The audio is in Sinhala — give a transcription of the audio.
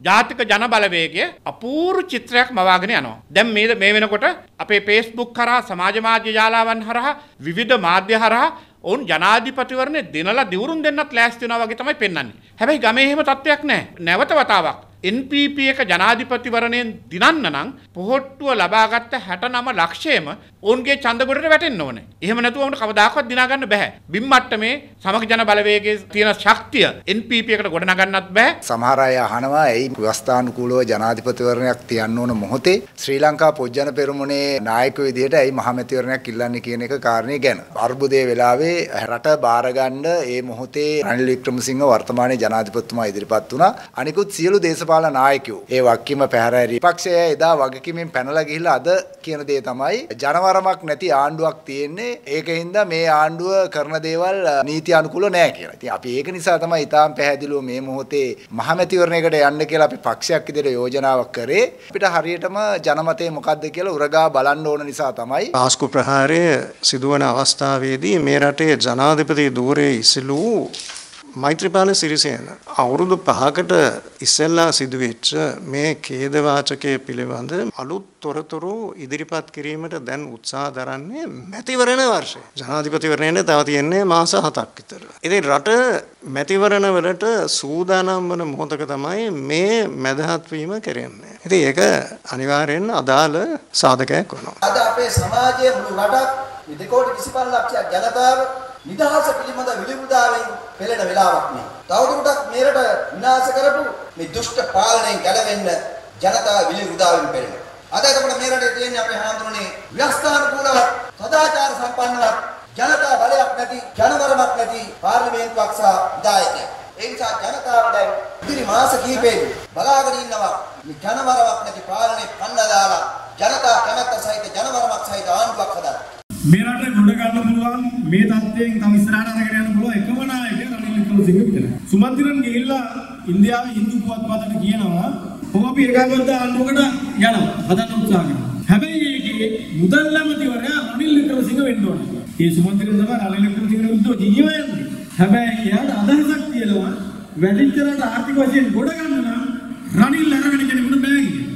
ජාතික ජන බලවේගය අපූර්ව චිත්‍රයක් මවාගෙන යනවා. දැන් මේ මේ වෙනකොට අපේ Facebook කරා සමාජ මාධ්‍ය ජාලාවන් හරහා විවිධ මාධ්‍ය හරහා ඔවුන් ජනාධිපතිවරණය දිනලා දිවුරුම් දෙන්නත් ලෑස්ති වෙනවා වගේ තමයි පෙන්වන්නේ. හැබැයි ගමේ එහෙම තත්ත්වයක් නැහැ. නැවත වතාවක් NPP එක ජනාධිපතිවරණයෙන් දිනන්න නම් පොහොට්ටුව ලබාගත්ත 69 ලක්ෂයම ඔවුන්ගේ ඡන්දගොඩට වැටෙන්න ඕනේ. එහෙම නැතුව ඔවුන්ට කවදාකවත් දිනා ගන්න බෑ. බිම් මට්ටමේ සමග ජන බලවේගයේ තියෙන ශක්තිය NPP එකට ගොඩනගන්නත් බෑ. සමහර අය අහනවා ඇයි ව්‍යවස්ථානුකූලව ජනාධිපතිවරණයක් තියන්න ඕන මොහොතේ ශ්‍රී ලංකා පොජ්ජන පෙරමුණේ නායක විදිහට ඇයි මහමැතිවරණයක් ඉල්ලන්නේ කියන එක කාරණේ ගැන. අර්බුදයේ වෙලාවේ රට බාරගන්න ඒ මොහොතේ රනිල් වික්‍රමසිංහ වර්තමානයේ ජනාධිපතිතුමා ඉදිරිපත් වුණා. අනිකුත් සියලු දේශපාලන නායකයෝ ඒ වක්කීම පැහැර විපක්ෂය එදා වගකීමෙන් පැනලා ගිහිල්ලා අද කියන දේ තමයි ජනවරමක් නැති ආණ්ඩුවක් තියෙන්නේ ඒකින්ද මේ ආණ්ඩුව කරන දේවල් නීති අනුකූල නෑ කියලා. ඉතින් අපි ඒක නිසා තමයි ඊටාම් පැහැදිලිව මේ මොහොතේ මහමැතිවරණයකට යන්න කියලා අපි පක්ෂයක් විදිහට යෝජනාවක් කරේ. අපිට හරියටම ජනමතය මොකද්ද කියලා උරගා බලන්න ඕන නිසා තමයි පාස්කු ප්‍රහාරය සිදුවන අවස්ථාවේදී මේ රටේ ජනාධිපති ධූරයේ ඉසිලූ මෛත්‍රපාල සිරිසේන අවුරුදු පහකට ඉස්සෙල්ලා සිදුවෙච්ච මේ ඛේදවාචකය පිළිබඳ අලුත් තොරතුරු ඉදිරිපත් කිරීමට දැන් උත්සාහ දරන්නේ මැතිවරණ වර්ෂය. ජනාධිපතිවරණයට තව තියෙන්නේ මාස 7ක් විතර. ඉතින් රට මැතිවරණ වලට සූදානම් වන මොහොතක තමයි මේ මැදහත් වීම කරන්නේ. ඉතින් ඒක අනිවාර්යෙන් අදාළ සාධකයක් වෙනවා. අද අපේ සමාජයේ මුළු රටක් දෙකෝටි 25 ලක්ෂයක් ජනතාව නිදහස පිළිබඳ විලිමුදාවෙන් පෙළෙන වෙලාවක් මේ. තවදුරටත් මේ රට විනාශ කරපු මේ දුෂ්ට පාලනයෙන් ගැලවෙන්න ජනතාව විලිමුදාවෙන් පෙළෙනවා. අද එතකොට මේ රටේ තියෙන්නේ අපේ හාමුදුරනේ ව්‍යවස්ථානුකූලව සදාචාර සම්පන්නව ජනතා බලයක් නැති ජනවරමක් නැති පාර්ලිමේන්තුවක් සහ විධායකයක්. ඒ නිසා ජනතාව දැන් ඉදිරි මාස කිහිපෙදී බලාගෙන ඉන්නවා මේ ජනවරමක් නැති පාලනේ පන්න දාලා ජනතා කැමැත්ත සහිත ජනවරමක් සහිත ආණ්ඩුවක් හදන්න. මේ රට ගොඩ ගන්න පුළුවන් මේ තත්ත්වයෙන් තව ඉස්සරහට අරගෙන යන්න පුළුවන් එකම නායකය රනිල් වික්‍රමසිංහ විතරයි. සුමන්තිරන් ගිහිල්ලා ඉන්දියාවේ හින්දු පුවත්පතට කියනවා ඔබ අපි ඒකාබද්ධ ආණ්ඩුවකට යනවා හදන්න උත්සාහ කරනවා. හැබැයි ඒකේ මුදල් ඇමතිවරයා රනිල් වික්‍රමසිංහ වෙන්න ඕන. ඒ සුමන්තිරන් තමයි රනිල් වික්‍රමසිංහ විරුද්ධව ජීව යන්නේ. හැබැයි එයාට අදහසක් තියෙනවා වැඩිච්ච රට ආර්ථික වශයෙන් ගොඩ ගන්න නම් රනිල් අරගෙන කෙනෙකුට බෑ කියලා.